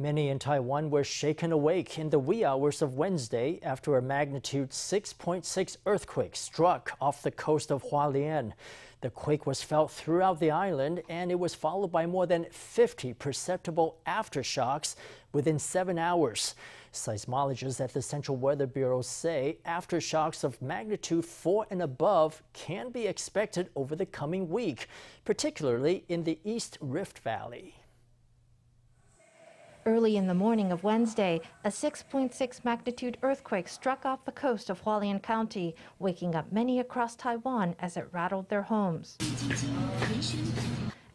Many in Taiwan were shaken awake in the wee hours of Wednesday after a magnitude 6.6 earthquake struck off the coast of Hualien. The quake was felt throughout the island and it was followed by more than 50 perceptible aftershocks within seven hours. Seismologists at the Central Weather Bureau say aftershocks of magnitude 4 and above can be expected over the coming week, particularly in the East Rift Valley. Early in the morning of Wednesday, a 6.6 magnitude earthquake struck off the coast of Hualien County, waking up many across Taiwan as it rattled their homes.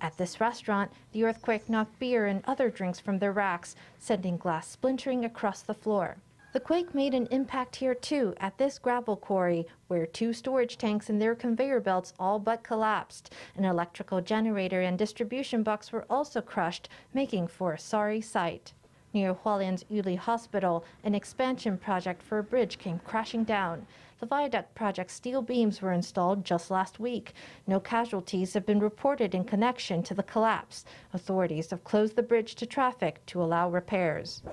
At this restaurant, the earthquake knocked beer and other drinks from their racks, sending glass splintering across the floor. The quake made an impact here too at this gravel quarry, where two storage tanks and their conveyor belts all but collapsed. An electrical generator and distribution box were also crushed, making for a sorry sight. Near Hualien's Yuli Hospital, an expansion project for a bridge came crashing down. The viaduct project's steel beams were installed just last week. No casualties have been reported in connection to the collapse. Authorities have closed the bridge to traffic to allow repairs.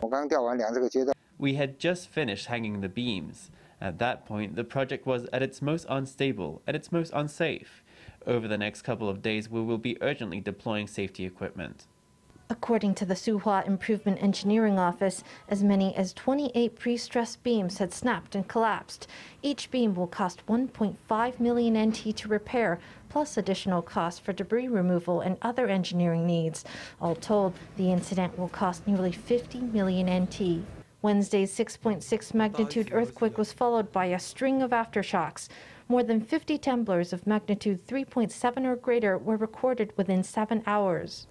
We had just finished hanging the beams. At that point, the project was at its most unstable, at its most unsafe. Over the next couple of days, we will be urgently deploying safety equipment. According to the Suhua Improvement Engineering Office, as many as 28 pre-stressed beams had snapped and collapsed. Each beam will cost 1.5 million NT to repair, plus additional costs for debris removal and other engineering needs. All told, the incident will cost nearly 50 million NT. Wednesday's 6.6 magnitude earthquake was followed by a string of aftershocks. More than 50 temblors of magnitude 3.7 or greater were recorded within seven hours.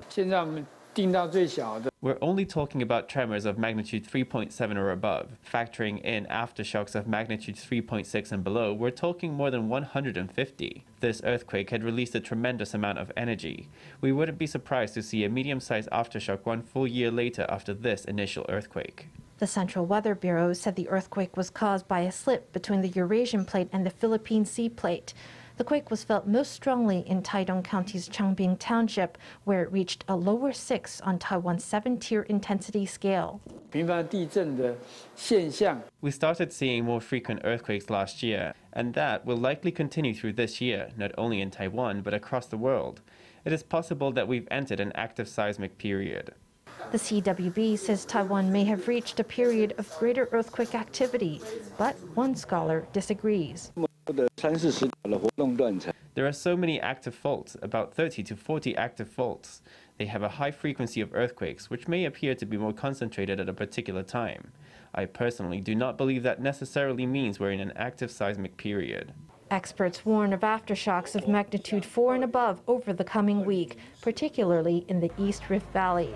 We're only talking about tremors of magnitude 3.7 or above. Factoring in aftershocks of magnitude 3.6 and below, we're talking more than 150. This earthquake had released a tremendous amount of energy. We wouldn't be surprised to see a medium sized aftershock one full year later after this initial earthquake. The Central Weather Bureau said the earthquake was caused by a slip between the Eurasian plate and the Philippine Sea plate. The quake was felt most strongly in Taidong County's Changbin Township, where it reached a lower six on Taiwan's seven-tier intensity scale. We started seeing more frequent earthquakes last year, and that will likely continue through this year, not only in Taiwan, but across the world. It is possible that we've entered an active seismic period. The CWB says Taiwan may have reached a period of greater earthquake activity, but one scholar disagrees. There are so many active faults, about 30 to 40 active faults. They have a high frequency of earthquakes, which may appear to be more concentrated at a particular time. I personally do not believe that necessarily means we're in an active seismic period. Experts warn of aftershocks of magnitude 4 and above over the coming week, particularly in the East Rift Valley.